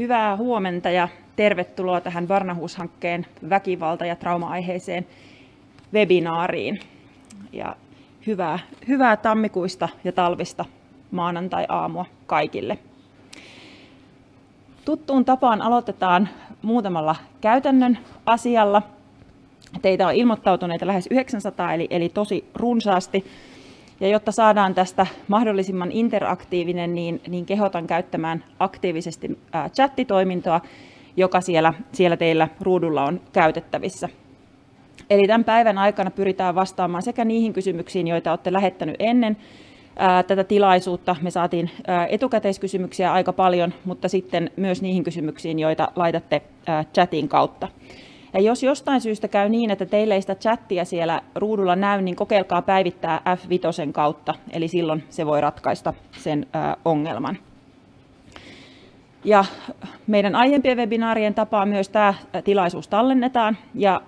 Hyvää huomenta ja tervetuloa tähän Barnahus-hankkeen väkivalta- ja trauma-aiheeseen webinaariin. Ja hyvää, hyvää tammikuista ja talvista maanantai-aamua kaikille. Tuttuun tapaan aloitetaan muutamalla käytännön asialla. Teitä on ilmoittautuneita lähes 900, eli, eli tosi runsaasti. Ja jotta saadaan tästä mahdollisimman interaktiivinen, niin, niin kehotan käyttämään aktiivisesti chattitoimintoa, joka siellä, siellä teillä ruudulla on käytettävissä. Eli tämän päivän aikana pyritään vastaamaan sekä niihin kysymyksiin, joita olette lähettänyt ennen ää, tätä tilaisuutta. Me saatiin ää, etukäteiskysymyksiä aika paljon, mutta sitten myös niihin kysymyksiin, joita laitatte ää, chatin kautta. Ja jos jostain syystä käy niin, että teille ei sitä chattia siellä ruudulla näy, niin kokeilkaa päivittää F5 kautta, eli silloin se voi ratkaista sen ongelman. Ja meidän aiempien webinaarien tapaan myös tämä tilaisuus tallennetaan, ja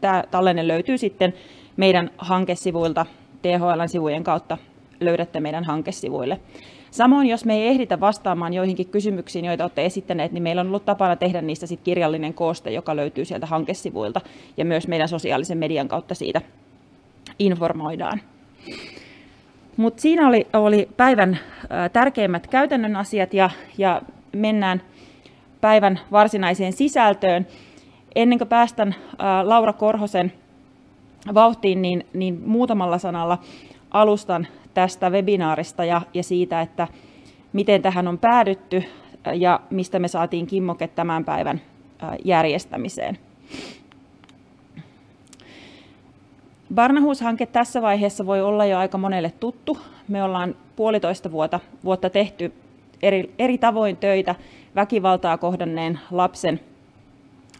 tämä tallenne löytyy sitten meidän hankesivuilta, THL-sivujen kautta löydätte meidän hankesivuille. Samoin, jos me ei ehditä vastaamaan joihinkin kysymyksiin, joita olette esittäneet, niin meillä on ollut tapana tehdä niistä sit kirjallinen kooste, joka löytyy sieltä hankesivuilta, ja myös meidän sosiaalisen median kautta siitä informoidaan. Mutta siinä oli, oli päivän tärkeimmät käytännön asiat, ja, ja mennään päivän varsinaiseen sisältöön. Ennen kuin päästän Laura Korhosen vauhtiin, niin, niin muutamalla sanalla alustan tästä webinaarista ja, ja siitä, että miten tähän on päädytty ja mistä me saatiin kimmoke tämän päivän järjestämiseen. Barnahus-hanke tässä vaiheessa voi olla jo aika monelle tuttu. Me ollaan puolitoista vuotta, vuotta tehty eri, eri tavoin töitä väkivaltaa kohdanneen lapsen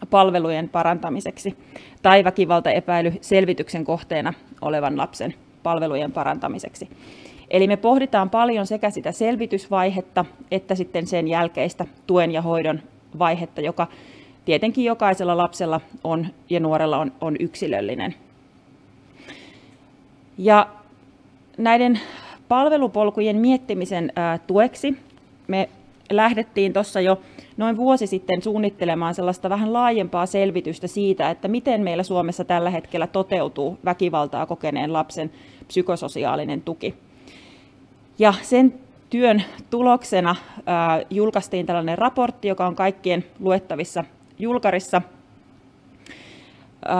palvelujen parantamiseksi tai väkivaltaepäily selvityksen kohteena olevan lapsen palvelujen parantamiseksi. Eli me pohditaan paljon sekä sitä selvitysvaihetta että sitten sen jälkeistä tuen ja hoidon vaihetta, joka tietenkin jokaisella lapsella on ja nuorella on, on yksilöllinen. Ja näiden palvelupolkujen miettimisen tueksi me lähdettiin tuossa jo noin vuosi sitten suunnittelemaan sellaista vähän laajempaa selvitystä siitä, että miten meillä Suomessa tällä hetkellä toteutuu väkivaltaa kokeneen lapsen psykososiaalinen tuki. Ja sen työn tuloksena julkaistiin tällainen raportti, joka on kaikkien luettavissa julkarissa.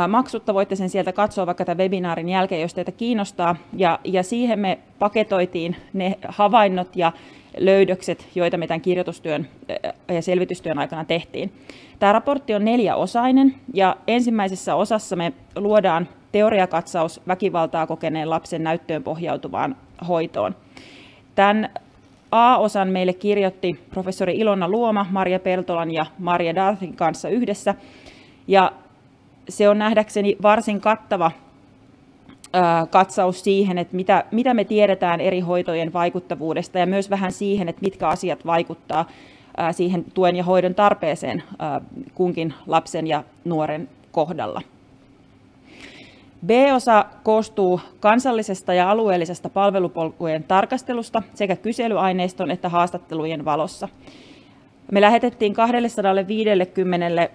Maksutta voitte sen sieltä katsoa vaikka tämän webinaarin jälkeen, jos teitä kiinnostaa. Ja, ja siihen me paketoitiin ne havainnot ja löydökset, joita me tämän kirjoitustyön ja selvitystyön aikana tehtiin. Tämä raportti on neljäosainen ja ensimmäisessä osassa me luodaan teoriakatsaus väkivaltaa kokeneen lapsen näyttöön pohjautuvaan hoitoon. Tämän A-osan meille kirjoitti professori Ilona Luoma, Maria Peltolan ja Maria Darthin kanssa yhdessä. Ja se on nähdäkseni varsin kattava katsaus siihen, että mitä, mitä me tiedetään eri hoitojen vaikuttavuudesta ja myös vähän siihen, että mitkä asiat vaikuttaa siihen tuen ja hoidon tarpeeseen kunkin lapsen ja nuoren kohdalla. B-osa koostuu kansallisesta ja alueellisesta palvelupolkujen tarkastelusta sekä kyselyaineiston että haastattelujen valossa. Me lähetettiin 250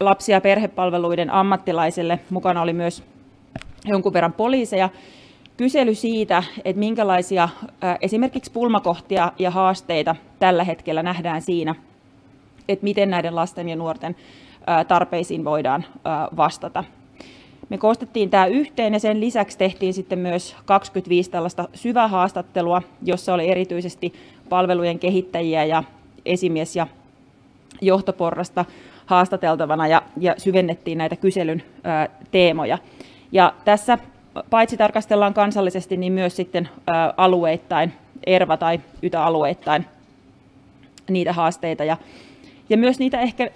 lapsi- ja perhepalveluiden ammattilaiselle, mukana oli myös jonkun verran poliiseja, kysely siitä, että minkälaisia esimerkiksi pulmakohtia ja haasteita tällä hetkellä nähdään siinä, että miten näiden lasten ja nuorten tarpeisiin voidaan vastata. Me koostettiin tämä yhteen ja sen lisäksi tehtiin sitten myös 25 tällaista syvähaastattelua, jossa oli erityisesti palvelujen kehittäjiä ja esimies- ja johtoporrasta haastateltavana ja, ja syvennettiin näitä kyselyn ää, teemoja. Ja tässä paitsi tarkastellaan kansallisesti, niin myös sitten ää, alueittain, ERVA- tai YTA-alueittain niitä haasteita ja, ja myös niitä ehkä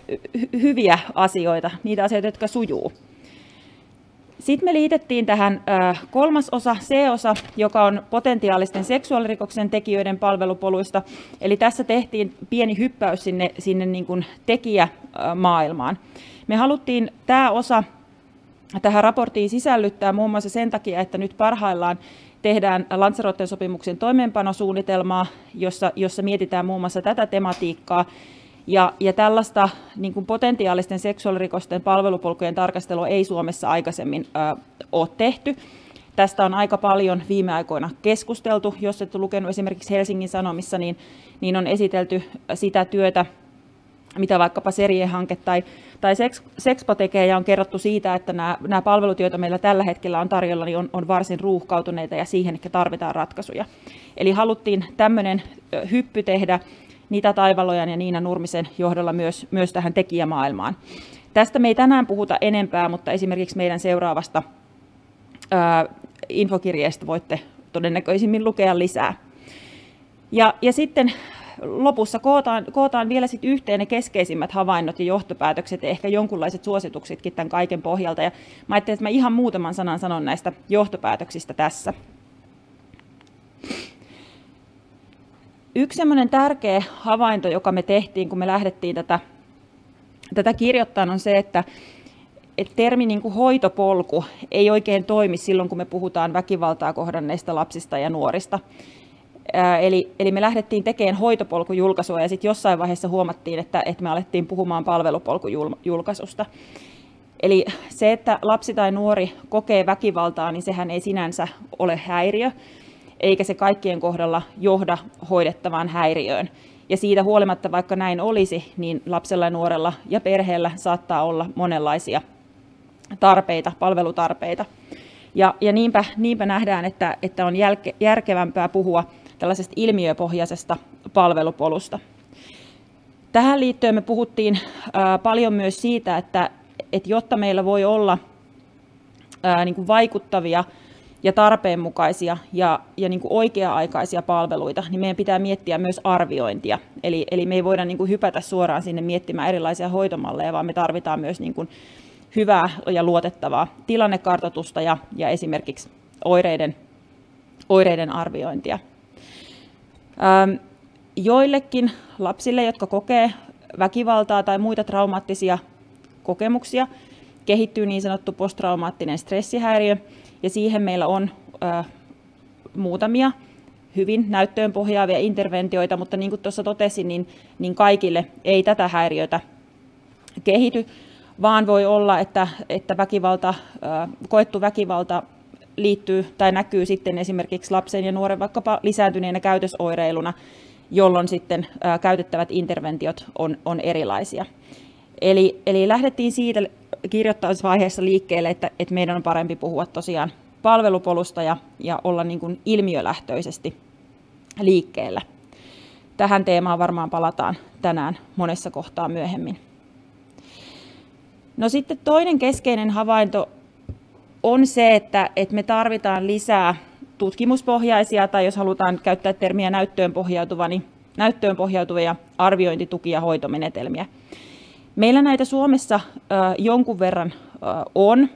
hyviä asioita, niitä asioita, jotka sujuu. Sitten me liitettiin tähän kolmas osa, C-osa, joka on potentiaalisten seksuaalirikoksen tekijöiden palvelupoluista. Eli tässä tehtiin pieni hyppäys sinne, sinne niin kuin tekijämaailmaan. Me haluttiin tämä osa tähän raporttiin sisällyttää muun muassa sen takia, että nyt parhaillaan tehdään Lanzaroten sopimuksen toimeenpanosuunnitelmaa, jossa, jossa mietitään muun muassa tätä tematiikkaa. Ja, ja tällaista niin kuin potentiaalisten seksuaalirikosten palvelupolkujen tarkastelua ei Suomessa aikaisemmin ö, ole tehty. Tästä on aika paljon viime aikoina keskusteltu. Jos et lukenut esimerkiksi Helsingin Sanomissa, niin, niin on esitelty sitä työtä, mitä vaikkapa Serie-hanke tai, tai Sexpo tekee, ja on kerrottu siitä, että nämä, nämä palvelut, joita meillä tällä hetkellä on tarjolla, niin on, on varsin ruuhkautuneita ja siihen ehkä tarvitaan ratkaisuja. Eli haluttiin tämmöinen hyppy tehdä Nita Taivalojan ja Niina Nurmisen johdolla myös, myös tähän tekijämaailmaan. Tästä me ei tänään puhuta enempää, mutta esimerkiksi meidän seuraavasta ää, infokirjeestä voitte todennäköisimmin lukea lisää. Ja, ja sitten lopussa kootaan, kootaan vielä sit yhteen ne keskeisimmät havainnot ja johtopäätökset ja ehkä jonkunlaiset suosituksetkin tämän kaiken pohjalta. Ja mä ajattelin, että mä ihan muutaman sanan sanon näistä johtopäätöksistä tässä. Yksi semmoinen tärkeä havainto, joka me tehtiin, kun me lähdettiin tätä, tätä kirjoittamaan, on se, että, että termi niin kuin hoitopolku ei oikein toimi silloin, kun me puhutaan väkivaltaa kohdanneista lapsista ja nuorista. Eli, eli me lähdettiin tekemään hoitopolkujulkaisua ja sitten jossain vaiheessa huomattiin, että, että me alettiin puhumaan palvelupolkujulkaisusta. Eli se, että lapsi tai nuori kokee väkivaltaa, niin sehän ei sinänsä ole häiriö, eikä se kaikkien kohdalla johda hoidettavaan häiriöön. Ja siitä huolimatta, vaikka näin olisi, niin lapsella ja nuorella ja perheellä saattaa olla monenlaisia tarpeita, palvelutarpeita. Ja, ja niinpä, niinpä nähdään, että, että on jälke, järkevämpää puhua tällaisesta ilmiöpohjaisesta palvelupolusta. Tähän liittyen me puhuttiin ää, paljon myös siitä, että, että jotta meillä voi olla ää, niin kuin vaikuttavia ja tarpeenmukaisia ja, ja niin kuin oikea-aikaisia palveluita, niin meidän pitää miettiä myös arviointia. Eli, eli me ei voida niin kuin hypätä suoraan sinne miettimään erilaisia hoitomalleja, vaan me tarvitaan myös niin kuin hyvää ja luotettavaa tilannekartoitusta ja, ja esimerkiksi oireiden, oireiden arviointia. Ähm, joillekin lapsille, jotka kokee väkivaltaa tai muita traumaattisia kokemuksia, kehittyy niin sanottu posttraumaattinen stressihäiriö, ja siihen meillä on muutamia hyvin näyttöön pohjaavia interventioita, mutta niin kuin tuossa totesin, niin, niin kaikille ei tätä häiriötä kehity, vaan voi olla, että, että väkivalta, koettu väkivalta liittyy tai näkyy sitten esimerkiksi lapsen ja nuoren vaikkapa lisääntyneenä käytösoireiluna, jolloin sitten käytettävät interventiot on, on erilaisia. Eli, eli lähdettiin siitä kirjoittamisvaiheessa liikkeelle, että, että meidän on parempi puhua tosiaan palvelupolusta ja, ja olla niin kuin ilmiölähtöisesti liikkeellä. Tähän teemaan varmaan palataan tänään monessa kohtaa myöhemmin. No sitten toinen keskeinen havainto on se, että, että me tarvitaan lisää tutkimuspohjaisia, tai jos halutaan käyttää termiä näyttöön, pohjautuva, niin näyttöön pohjautuvia arviointitukia hoitomenetelmiä. Meillä näitä Suomessa jonkun verran on,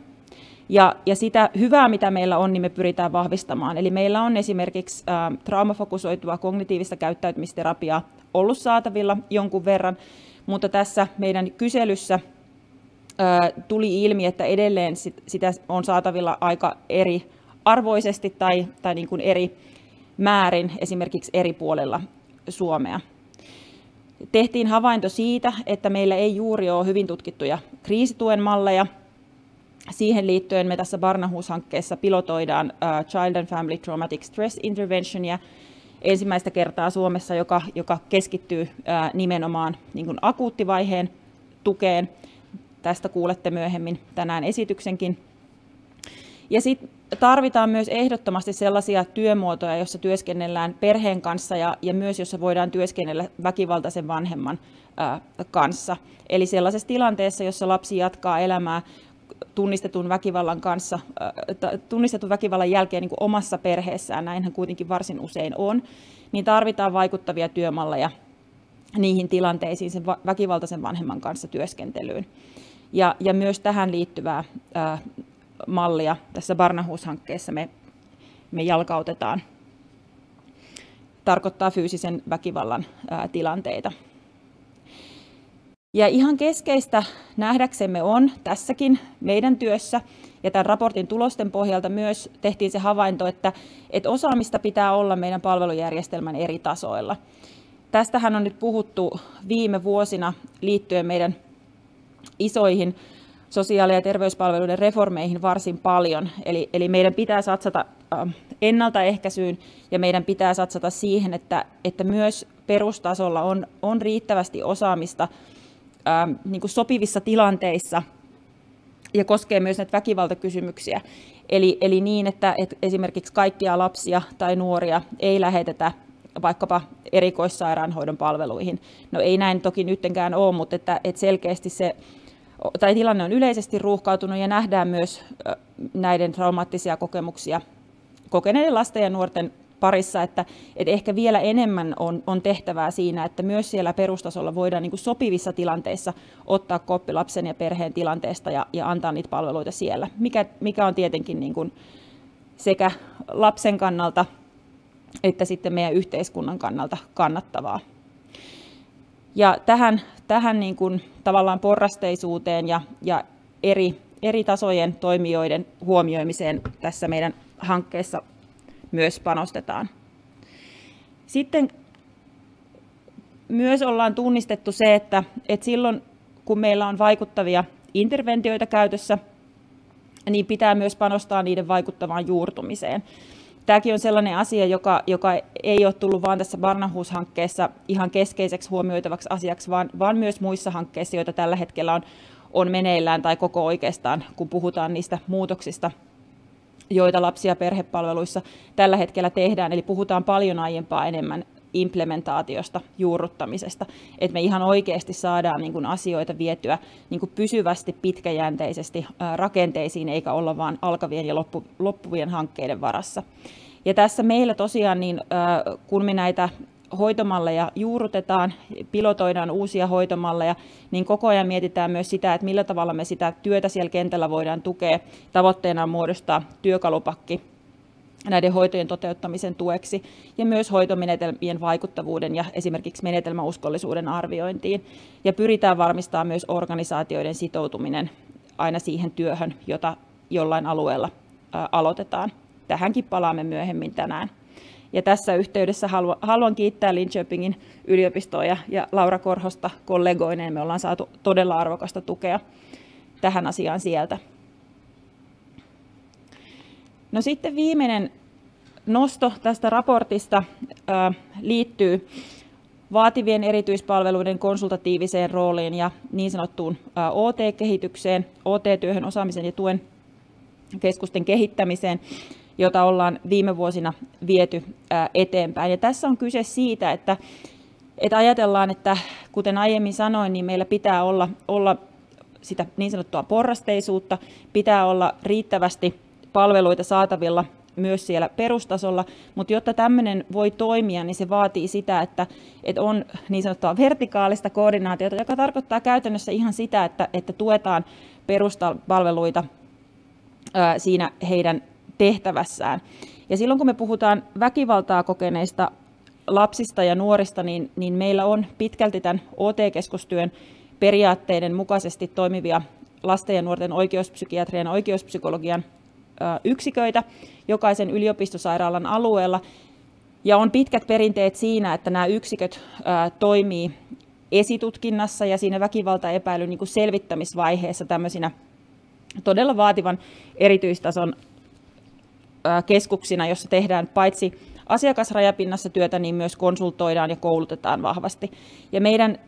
ja, ja sitä hyvää, mitä meillä on, niin me pyritään vahvistamaan. Eli meillä on esimerkiksi traumafokusoitua kognitiivista käyttäytymisterapiaa ollut saatavilla jonkun verran, mutta tässä meidän kyselyssä tuli ilmi, että edelleen sitä on saatavilla aika eri arvoisesti tai, tai niin kuin eri määrin esimerkiksi eri puolella Suomea. Tehtiin havainto siitä, että meillä ei juuri ole hyvin tutkittuja kriisituen malleja. Siihen liittyen me tässä Barnahus-hankkeessa pilotoidaan Child and Family Traumatic Stress Interventionia ensimmäistä kertaa Suomessa, joka, joka keskittyy nimenomaan niin kuin akuuttivaiheen tukeen Tästä kuulette myöhemmin tänään esityksenkin. Ja sitten tarvitaan myös ehdottomasti sellaisia työmuotoja, joissa työskennellään perheen kanssa ja, ja myös jossa voidaan työskennellä väkivaltaisen vanhemman ää, kanssa. Eli sellaisessa tilanteessa, jossa lapsi jatkaa elämää tunnistetun väkivallan kanssa, ää, tunnistetun väkivallan jälkeen niin omassa perheessään, näinhän kuitenkin varsin usein on, niin tarvitaan vaikuttavia työmalleja niihin tilanteisiin sen väkivaltaisen vanhemman kanssa työskentelyyn ja, ja myös tähän liittyvää ää, mallia tässä Barnahus-hankkeessa me, me jalkautetaan. Tarkoittaa fyysisen väkivallan ää, tilanteita. Ja ihan keskeistä nähdäksemme on tässäkin meidän työssä, ja tämän raportin tulosten pohjalta myös tehtiin se havainto, että, että osaamista pitää olla meidän palvelujärjestelmän eri tasoilla. tästähän on nyt puhuttu viime vuosina liittyen meidän isoihin sosiaali- ja terveyspalveluiden reformeihin varsin paljon. Eli, eli meidän pitää satsata ähm, ennaltaehkäisyyn ja meidän pitää satsata siihen, että, että myös perustasolla on, on riittävästi osaamista ähm, niin kuin sopivissa tilanteissa ja koskee myös näitä väkivaltakysymyksiä. Eli, eli niin, että, että esimerkiksi kaikkia lapsia tai nuoria ei lähetetä vaikkapa erikoissairaanhoidon palveluihin. No ei näin toki nyttenkään ole, mutta että, että selkeästi se tai tilanne on yleisesti ruuhkautunut ja nähdään myös näiden traumaattisia kokemuksia kokeneiden lasten ja nuorten parissa, että, että ehkä vielä enemmän on, on tehtävää siinä, että myös siellä perustasolla voidaan niin kuin sopivissa tilanteissa ottaa koppi lapsen ja perheen tilanteesta ja, ja antaa niitä palveluita siellä, mikä, mikä on tietenkin niin kuin sekä lapsen kannalta että sitten meidän yhteiskunnan kannalta kannattavaa. Ja tähän, tähän niin kuin tavallaan porrasteisuuteen ja, ja eri, eri tasojen toimijoiden huomioimiseen tässä meidän hankkeessa myös panostetaan. Sitten myös ollaan tunnistettu se, että, että silloin kun meillä on vaikuttavia interventioita käytössä, niin pitää myös panostaa niiden vaikuttavaan juurtumiseen tämäkin on sellainen asia, joka, joka ei ole tullut vain tässä Barnahus-hankkeessa ihan keskeiseksi huomioitavaksi asiaksi, vaan, vaan myös muissa hankkeissa, joita tällä hetkellä on, on meneillään tai koko oikeastaan, kun puhutaan niistä muutoksista, joita lapsia perhepalveluissa tällä hetkellä tehdään. Eli puhutaan paljon aiempaa enemmän implementaatiosta, juurruttamisesta, että me ihan oikeasti saadaan niin kuin asioita vietyä niin kuin pysyvästi, pitkäjänteisesti rakenteisiin, eikä olla vain alkavien ja loppu, loppuvien hankkeiden varassa. Ja tässä meillä tosiaan, niin, kun me näitä hoitomalleja juurrutetaan, pilotoidaan uusia hoitomalleja, niin koko ajan mietitään myös sitä, että millä tavalla me sitä työtä siellä kentällä voidaan tukea. Tavoitteena on muodostaa työkalupakki näiden hoitojen toteuttamisen tueksi ja myös hoitomenetelmien vaikuttavuuden ja esimerkiksi menetelmäuskollisuuden arviointiin. Ja pyritään varmistamaan myös organisaatioiden sitoutuminen aina siihen työhön, jota jollain alueella aloitetaan. Tähänkin palaamme myöhemmin tänään. Ja tässä yhteydessä haluan kiittää Linköpingin yliopistoa ja, Laura Korhosta kollegoineen. Me ollaan saatu todella arvokasta tukea tähän asiaan sieltä. No sitten viimeinen nosto tästä raportista liittyy vaativien erityispalveluiden konsultatiiviseen rooliin ja niin sanottuun OT-kehitykseen, OT-työhön osaamisen ja tuen keskusten kehittämiseen, jota ollaan viime vuosina viety eteenpäin. Ja tässä on kyse siitä, että, että ajatellaan, että kuten aiemmin sanoin, niin meillä pitää olla, olla sitä niin sanottua porrasteisuutta, pitää olla riittävästi palveluita saatavilla myös siellä perustasolla, mutta jotta tämmöinen voi toimia, niin se vaatii sitä, että, että on niin sanottua vertikaalista koordinaatiota, joka tarkoittaa käytännössä ihan sitä, että, että tuetaan perustapalveluita siinä heidän tehtävässään. Ja silloin kun me puhutaan väkivaltaa kokeneista lapsista ja nuorista, niin, niin meillä on pitkälti tämän OT-keskustyön periaatteiden mukaisesti toimivia lasten ja nuorten oikeuspsykiatrian ja oikeuspsykologian yksiköitä jokaisen yliopistosairaalan alueella. Ja on pitkät perinteet siinä, että nämä yksiköt toimii esitutkinnassa ja siinä väkivaltaepäilyn niin selvittämisvaiheessa tämmöisinä todella vaativan erityistason keskuksina, jossa tehdään paitsi asiakasrajapinnassa työtä, niin myös konsultoidaan ja koulutetaan vahvasti. Ja meidän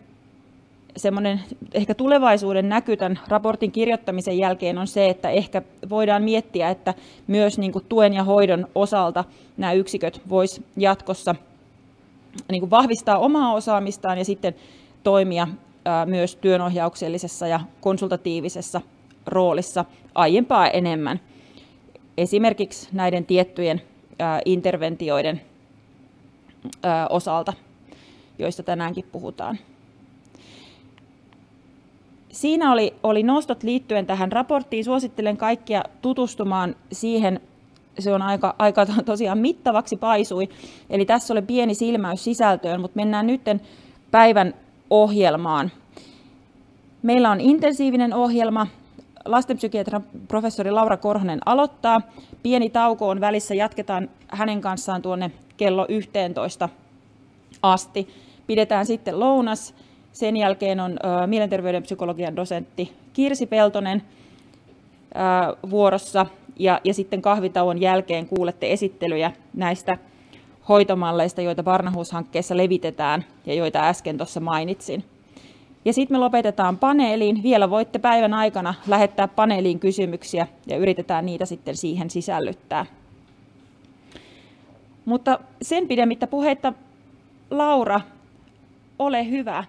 semmoinen ehkä tulevaisuuden näky tämän raportin kirjoittamisen jälkeen on se, että ehkä voidaan miettiä, että myös niin kuin tuen ja hoidon osalta nämä yksiköt vois jatkossa niin kuin vahvistaa omaa osaamistaan ja sitten toimia myös työnohjauksellisessa ja konsultatiivisessa roolissa aiempaa enemmän. Esimerkiksi näiden tiettyjen interventioiden osalta, joista tänäänkin puhutaan siinä oli, oli nostot liittyen tähän raporttiin. Suosittelen kaikkia tutustumaan siihen. Se on aika, aika tosiaan mittavaksi paisui. Eli tässä oli pieni silmäys sisältöön, mutta mennään nyt päivän ohjelmaan. Meillä on intensiivinen ohjelma. Lastenpsykiatrian professori Laura Korhonen aloittaa. Pieni tauko on välissä. Jatketaan hänen kanssaan tuonne kello 11 asti. pidetään sitten lounas. Sen jälkeen on mielenterveyden psykologian dosentti Kirsi Peltonen vuorossa ja, ja sitten kahvitauon jälkeen kuulette esittelyjä näistä hoitomalleista, joita Barnahus-hankkeessa levitetään ja joita äsken tuossa mainitsin. Ja sitten me lopetetaan paneeliin. Vielä voitte päivän aikana lähettää paneeliin kysymyksiä ja yritetään niitä sitten siihen sisällyttää. Mutta sen pidemmittä puheitta, Laura, ole hyvä.